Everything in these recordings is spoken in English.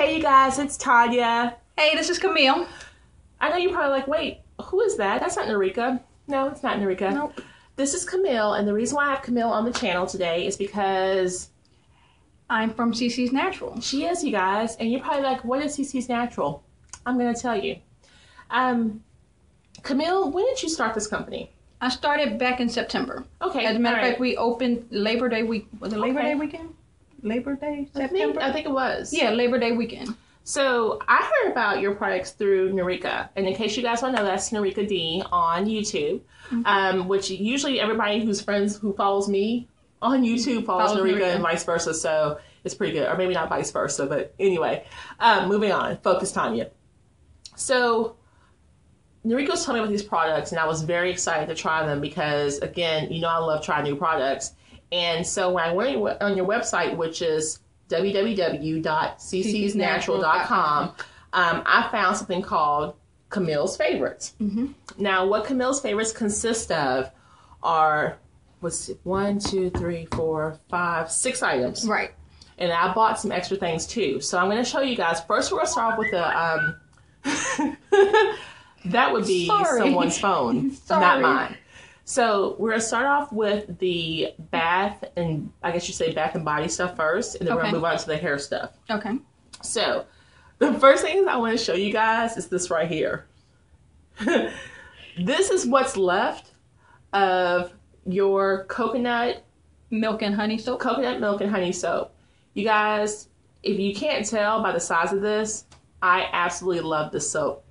Hey, you guys, it's Tanya. Hey, this is Camille. I know you're probably like, wait, who is that? That's not Narika. No, it's not Narika. Nope. This is Camille, and the reason why I have Camille on the channel today is because I'm from CC's Natural. she is, you guys, and you're probably like, what is CC's Natural? I'm going to tell you. Um, Camille, when did you start this company? I started back in September. Okay, As a matter of all fact, we opened Labor Day week. Was it Labor Okay. Day weekend? Labor Day, I think, I think it was. yeah, Labor Day weekend. So I heard about your products through Narika, and in case you guys don't know, that's Narika D on YouTube, um, which usually everybody who's friends who follows me on YouTube follows, Follows Narika, Narika. and vice versa. So it's pretty good, or maybe not vice versa, but anyway. Um, moving on, focus Tanya. So Narika was telling me about these products, and I was very excited to try them because, again, you know I love trying new products. And so when I went on your- website, which is www.ccsnatural.com, um, I found something called Camille's Favorites. Mm-hmm. Now, what Camille's Favorites consist of are what's it, one, two, three, four, five, six items Right. and I bought some extra things too. So I'm going to show you guys. First, we're going to start off with the. Um, that would be Sorry. someone's phone, not mine. So we're going to start off with the bath and I guess you say bath and body stuff first, and then we're gonna move on to the hair stuff. Okay. So the first thing I want to show you guys is this right here. this is what's left of your coconut Milk and honey soap. coconut milk and honey soap. You guys, if you can't tell by the size of this, I absolutely love this soap.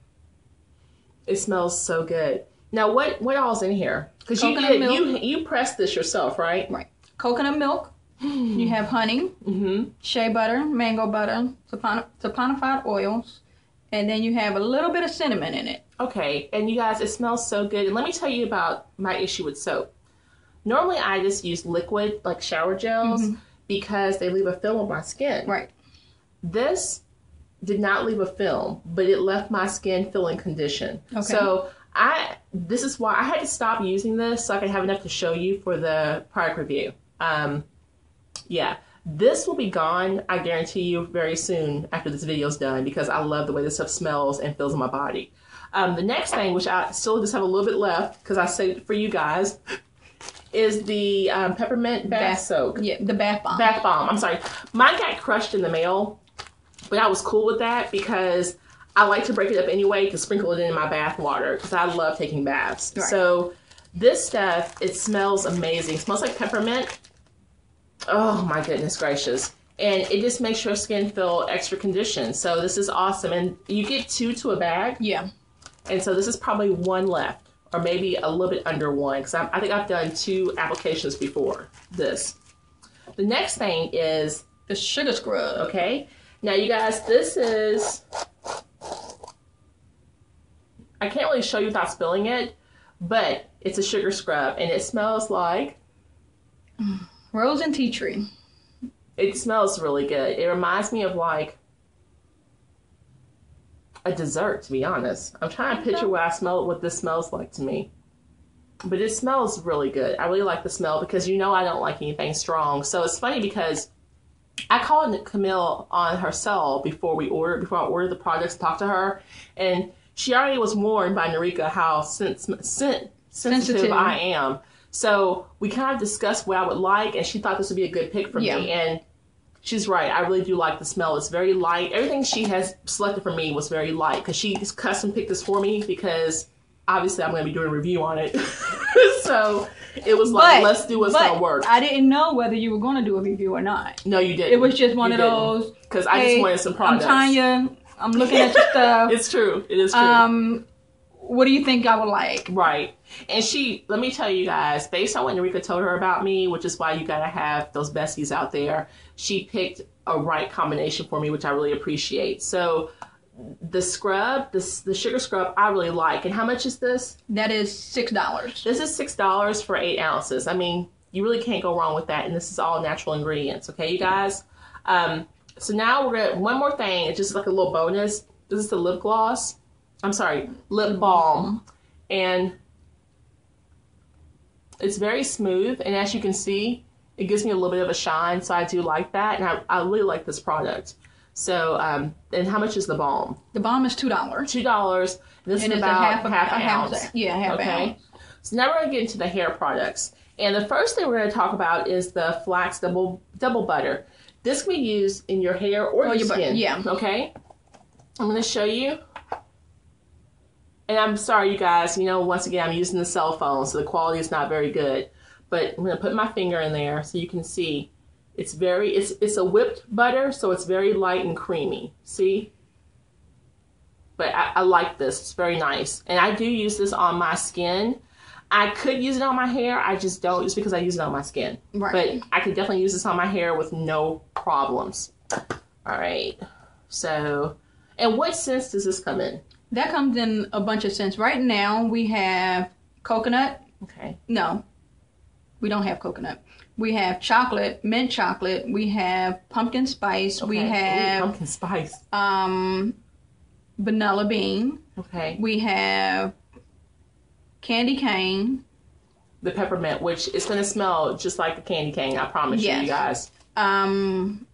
It smells so good. Now, what what all's in here? Because you Coconut did milk. you you pressed this yourself, right? Right. Coconut milk. You have honey, Mm-hmm. shea butter, mango butter, sapon- saponified oils, and then you have a little bit of cinnamon in it. Okay, and you guys, it smells so good. And let me tell you about my issue with soap. Normally, I just use liquid like shower gels Mhm. because they leave a film on my skin. Right. This did not leave a film, but it left my skin feeling conditioned. Okay. So I this is why I had to stop using this so I could have enough to show you for the product review. Um, yeah, this will be gone. I guarantee you very soon after this video is done because I love the way this stuff smells and feels in my body. Um, the next thing, which I still just have a little bit left because I saved it for you guys, is the um, peppermint bath, Bath- soak. Yeah, the bath bomb. Bath bomb. I'm sorry. Mine got crushed in the mail, but I was cool with that because I like to break it up anyway to sprinkle it in my bath water because I love taking baths. Right. So this stuff, it smells amazing. It smells like peppermint. Oh my goodness gracious. And it just makes your skin feel extra conditioned. So this is awesome. And you get two to a bag. Yeah. And so this is probably one left, or maybe a little bit under one, because I think I've done two applications before this. The next thing is The sugar scrub. okay. Now, you guys, this is. I can't really show you without spilling it, but it's a sugar scrub, and it smells like. Rose and tea tree. It smells really good. It reminds me of like a dessert, to be honest. I'm trying to picture what I smell, what this smells like to me. But it smells really good. I really like the smell because you know I don't like anything strong. So it's funny because I called Camille on her cell before we ordered, before I ordered the products, talked to her, and she already was warned by Narika how sens- sen- sensitive, Sensitive. I am. So we kind of discussed what I would like, and she thought this would be a good pick for Yeah. me. And she's right. I really do like the smell. It's very light. Everything she has selected for me was very light because she custom picked this for me because obviously I'm going to be doing a review on it. so it was like, let's do what's going to work. I didn't know whether you were going to do a review or not. no, you didn't. It was just one You of those. because I just wanted some products. I'm. Tanya. I'm looking at your stuff. It's true. It is true. Um, what do you think I would like? Right. And she, let me tell you guys, based on what Narika told her about me, which is why you gotta have those besties out there, she picked a right combination for me, which I really appreciate. So the scrub, the, the sugar scrub, I really like. And how much is this? That is six dollars. This is $6 for eight ounces. I mean, you really can't go wrong with that. And this is all natural ingredients, okay, you guys? Um, so now we're gonna, one more thing, it's just like a little bonus. This is the lip gloss. I'm sorry, lip balm. And it's very smooth. And as you can see, it gives me a little bit of a shine. So I do like that. And I, I really like this product. So, um, and how much is the balm? The balm is two dollars. Two dollars. This And is about half a, half, a half ounce. yeah, half Okay. ounce. So now we're gonna get into the hair products. And the first thing we're gonna talk about is the flax double double butter. This can be used in your hair or, Or your your skin. yeah. Okay. I'm gonna show you. And I'm sorry, you guys. You know, once again, I'm using the cell phone, so the quality is not very good. But I'm gonna put my finger in there so you can see. It's very it's it's a whipped butter, so it's very light and creamy. See? But I, I like this. It's very nice. And I do use this on my skin. I could use it on my hair. I just don't just because I use it on my skin. Right. But I could definitely use this on my hair with no problems. All right. So, and what scents does this come in? That comes in a bunch of scents. Right now we have coconut. Okay. No, we don't have coconut. We have chocolate, mint chocolate. We have pumpkin spice. We Okay. Ooh, have pumpkin spice. um, vanilla bean. Okay. We have candy cane. The peppermint, which is going to smell just like the candy cane. I promise you, Yes. you guys. Um,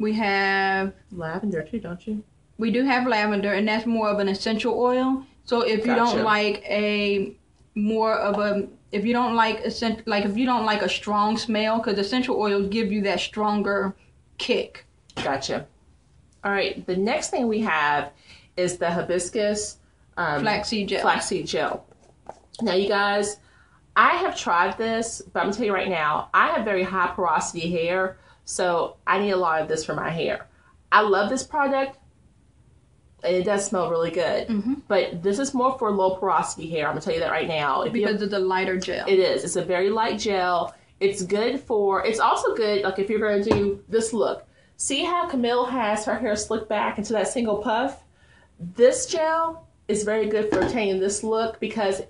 we have Lavender too, don't you? we do have lavender, and that's more of an essential oil. So if you Gotcha. don't like a more of a if you don't like essential like if you don't like a strong smell, because essential oils give you that stronger kick. Gotcha. All right. The next thing we have is the hibiscus um, Flaxseed gel. flaxseed gel. Now, you guys, I have tried this, but I'm gonna tell you right now, I have very high porosity hair, so I need a lot of this for my hair. I love this product, and it does smell really good. Mm-hmm. But this is more for low porosity hair. I'm gonna tell you that right now. If because of the lighter gel. it is. It's a very light gel. It's good for. It's also good like if you're going to do this look. See how Camille has her hair slicked back into that single puff. This gel is very good for attaining this look because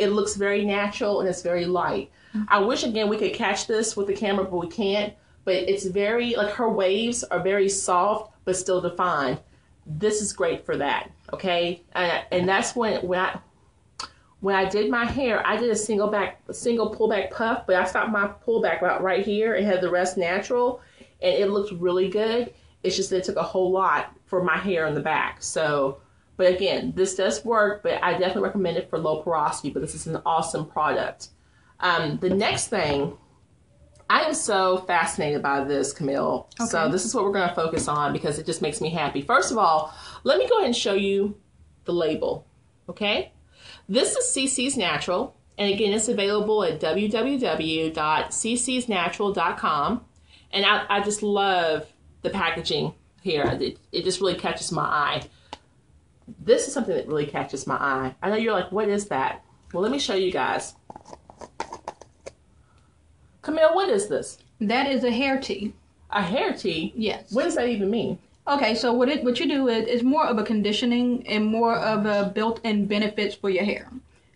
it looks very natural and it's very light. I wish again we could catch this with the camera, but we can't. But it's very like her waves are very soft but still defined. This is great for that. Okay, and, and that's when when I when I did my hair, I did a single back, single pullback puff, but I stopped my pullback about right here and had the rest natural, and it looked really good. It's just that it took a whole lot for my hair in the back. So, but again, this does work, but I definitely recommend it for low porosity. But this is an awesome product. Um, the next thing, I am so fascinated by this, Camille. So this is what we're going to focus on because it just makes me happy. First of all, let me go ahead and show you the label. Okay. This is CC's Natural, and again, it's available at www.ccsnatural.com. And I, I just love the packaging here. It, it just really catches my eye. This is something that really catches my eye. I know you're like, what is that? Well, let me show you guys. Camille, what is this? that is a hair tea. A hair tea? Yes. What does that even mean? Okay, so what it what you do is is more of a conditioning and more of a built-in benefits for your hair.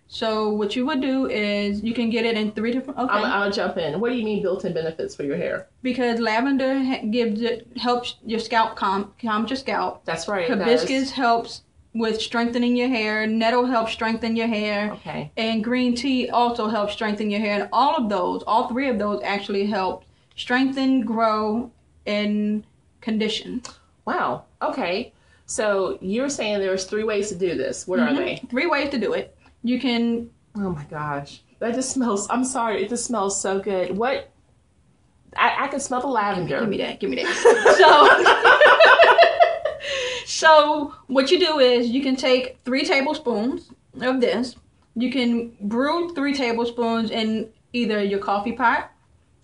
So what you would do is you can get it in three different. Okay. I'm, I'll jump in. What do you mean built-in benefits for your hair? because lavender gives it helps your scalp calm calms your scalp. That's right. Hibiscus helps with strengthening your hair. Nettle helps strengthen your hair. Okay. And green tea also helps strengthen your hair. And all of those, all three of those actually help strengthen, grow, and condition. Wow. Okay. So you're saying there's three ways to do this. What are Mhm. they? Three ways to do it. You can Oh my gosh. That just smells I'm sorry, it just smells so good. What I, I can smell the lavender. give me that, give me that. So, what you do is you can take three tablespoons of this. You can brew three tablespoons in either your coffee pot.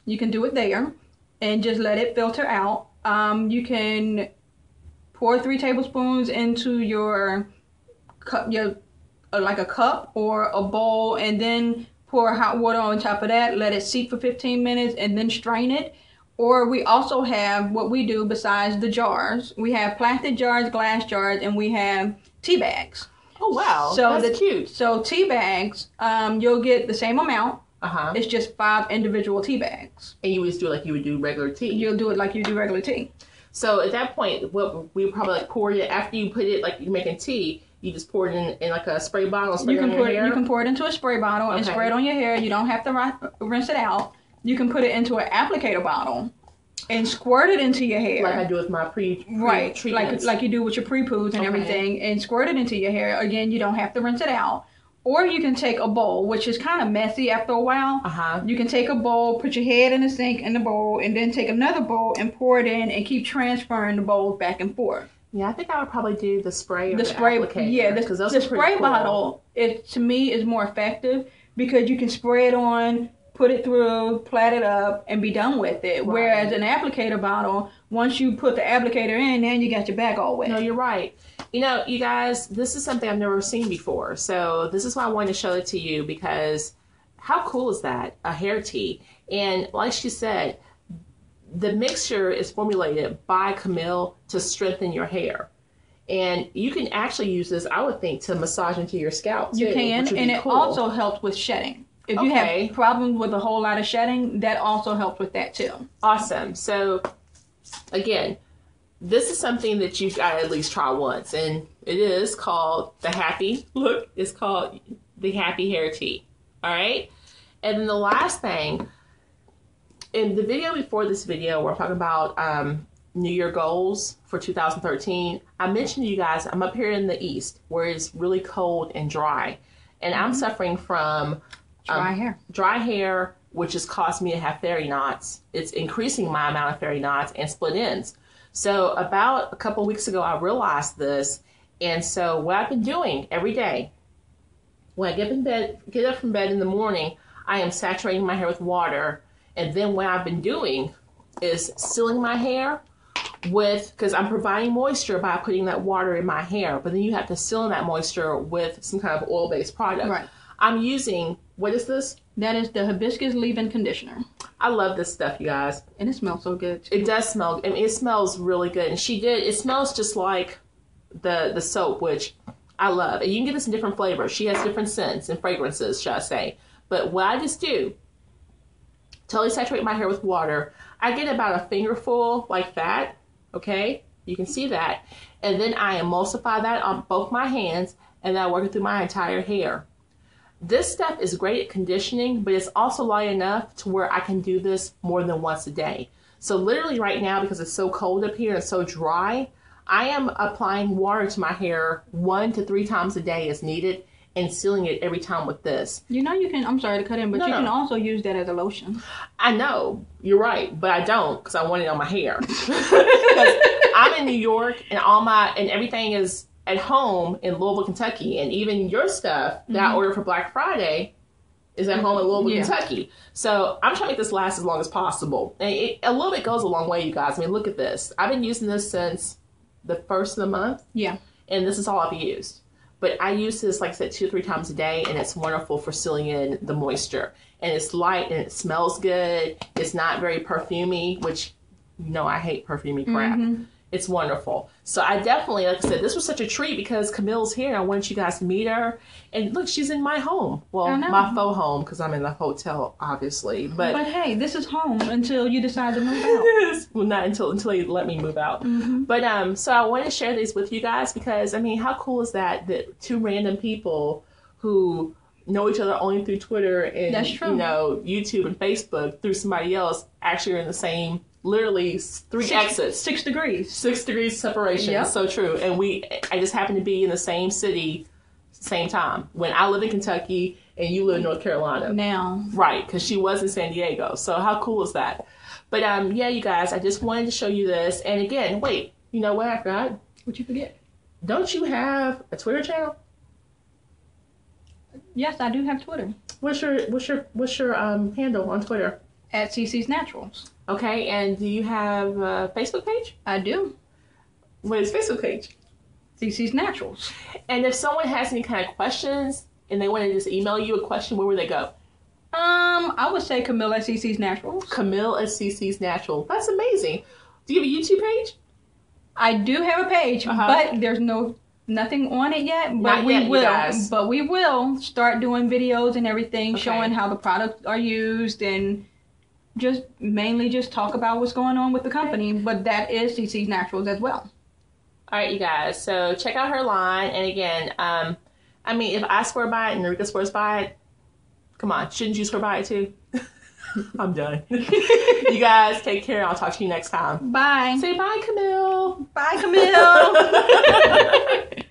You can do it there, and just let it filter out. Um, you can pour three tablespoons into your cup, your uh, like a cup or a bowl, and then pour hot water on top of that. Let it seep for 15 minutes, and then strain it. Or we also have what we do besides the jars. We have plastic jars, glass jars, and we have tea bags. Oh wow. So that's the- cute. So tea bags, um, you'll get the same amount. Uh-huh. It's just five individual tea bags. And you would just do it like you would do regular tea. You'll do it like you do regular tea. So at that point, what we probably like pour it after you put it like you're making tea, you just pour it in, in like a spray bottle spray You it on can your put hair. you can pour it into a spray bottle and spray it on your hair. You don't have to rinse it out. You can put it into an applicator bottle and squirt it into your hair. Like I do with my pre, right, like treatments. like you do with your pre-poos and Okay. everything, and squirt it into your hair. Again, you don't have to rinse it out. Or you can take a bowl, which is kind of messy after a while. uh huh. You can take a bowl, put your head in the sink in the bowl, and then take another bowl and pour it in, and keep transferring the bowls back and forth. Yeah, I think I would probably do the spray. Or the the, spray applicator, yeah the, 'cause those the spray cool. bottle it to me is more effective because you can spray it on put it through plait it up and be done with it whereas an applicator bottle once you put the applicator in then you got your back all wet No, you're right. You know, you guys, this is something I've never seen before. So this is why I wanted to show it to you because how cool is that? A hair tea. And like she said, the mixture is formulated by Camille to strengthen your hair. And you can actually use this, I would think, to massage into your scalp. you too, can which would and it cool. also helps with shedding if you Okay. have problems with a whole lot of shedding that also helps with that too Awesome. So, again, this is something that you've got to at least try once, and it is called the Happy. Look, it's called the Happy Hair Tea. All right, and then the last thing in the video before this video, we're talking about um, New Year goals for 2013. I mentioned to you guys I'm up here in the East where it's really cold and dry, and I'm suffering from dry Um, hair dry hair, which has caused me to have fairy knots. It's increasing my amount of fairy knots and split ends. So about a couple weeks ago, I realized this, and so what I've been doing every day, when I get in bed, get up from bed in the morning, I am saturating my hair with water, and then what I've been doing is sealing my hair with because I'm providing moisture by putting that water in my hair, but then you have to seal in that moisture with some kind of oil-based product. Right. I'm using what is this? that is the hibiscus leave-in conditioner I love this stuff, you guys. and it smells so good too. It does smell. I mean, it smells really good. And she did. It smells just like the the soap, which I love. And you can get this in different flavors. She has different scents and fragrances, shall I say? But what I just do, totally saturate my hair with water. I get about a fingerful like that. Okay, you can see that, and then I emulsify that on both my hands, and then I work it through my entire hair. This stuff is great at conditioning, but it's also light enough to where I can do this more than once a day. So literally right now, because it's so cold up here and so dry, I am applying water to my hair one to three times a day as needed and sealing it every time with this. You know you can. I'm sorry to cut in, but No, you no. can also use that as a lotion. I know you're right, but I don't because I want it on my hair. I'm in New York and all my and everything is at home in Louisville, Kentucky, and even your stuff that I ordered for Black Friday is at home in Louisville, Yeah. Kentucky. So I'm trying to make this last as long as possible, and it, a little bit goes a long way, you guys. I mean, look at this. I've been using this since the first of the month, Yeah. and this is all I've used. But I use this, like I said, two or three times a day, and it's wonderful for sealing in the moisture. And it's light and it smells good. It's not very perfumey, which you know I hate perfumey crap. Mhm. It's wonderful. So I definitely, like I said, this was such a treat because Camille's here. and I wanted you guys to meet her. And look, she's in my home. Well, my faux home because I'm in the hotel, obviously. But, But hey, this is home until you decide to move out. well, not until until you let me move out. Mhm. But um, so I want to share these with you guys because I mean, how cool is that? That two random people who know each other only through Twitter and That's true. you know YouTube and Facebook through somebody else actually are in the same, literally three Six- exits, Six degrees. six degrees separation. Yep. So true. And we, I just happen to be in the same city, same time. When I live in Kentucky and you live in North Carolina. Now, Right, because she was in San Diego. So how cool is that? But um, yeah, you guys, I just wanted to show you this. And again, wait, you know what I forgot? what you forget? Don't you have a Twitter channel? Yes, I do have Twitter What's your what's your what's your um handle on Twitter? At CC's Naturals. Okay, and do you have a Facebook page? I do. What is Facebook page? CC's Naturals. And if someone has any kind of questions and they want to just email you a question, where would they go? Um, I would say Camille at CC's Naturals. Camille at CC's Naturals. That's amazing. Do you have a YouTube page? I do have a page, Uh-huh. but there's no nothing on it yet. But Not we yet, will. But we will start doing videos and everything, Okay. showing how the products are used and just mainly just talk about what's going on with the company. But that is CC's Naturals as well. All right, you guys. So check out her line. And again, um, I mean, if I swear by it and Rika swears by it, come on, shouldn't you swear by it too? I'm done. you guys take care. I'll talk to you next time. Bye. Say bye, Camille. Bye, Camille.